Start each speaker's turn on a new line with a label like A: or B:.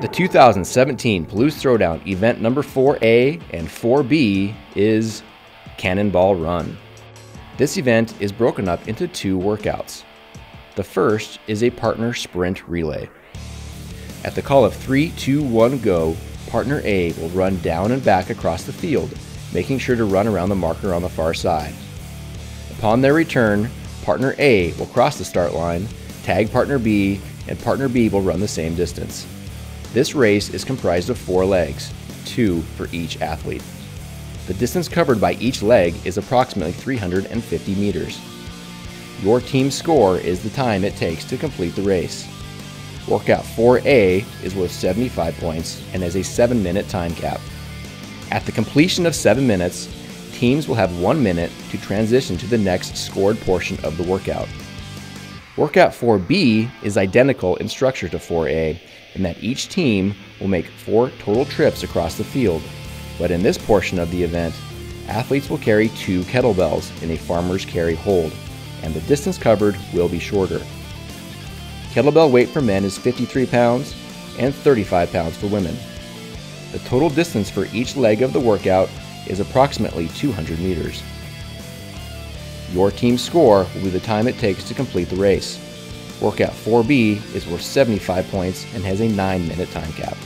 A: The 2017 Palouse Throwdown event number 4A and 4B is Cannonball Run. This event is broken up into two workouts. The first is a partner sprint relay. At the call of 3, 2, 1, go, partner A will run down and back across the field, making sure to run around the marker on the far side. Upon their return, partner A will cross the start line, tag partner B, and partner B will run the same distance. This race is comprised of four legs, two for each athlete. The distance covered by each leg is approximately 350 meters. Your team's score is the time it takes to complete the race. Workout 4A is worth 75 points and has a 7 minute time cap. At the completion of 7 minutes, teams will have 1 minute to transition to the next scored portion of the workout. Workout 4B is identical in structure to 4A in that each team will make 4 total trips across the field, but in this portion of the event, athletes will carry two kettlebells in a farmer's carry hold, and the distance covered will be shorter. Kettlebell weight for men is 53 pounds and 35 pounds for women. The total distance for each leg of the workout is approximately 200 meters. Your team's score will be the time it takes to complete the race. Workout 4B is worth 75 points and has a 9 minute time cap.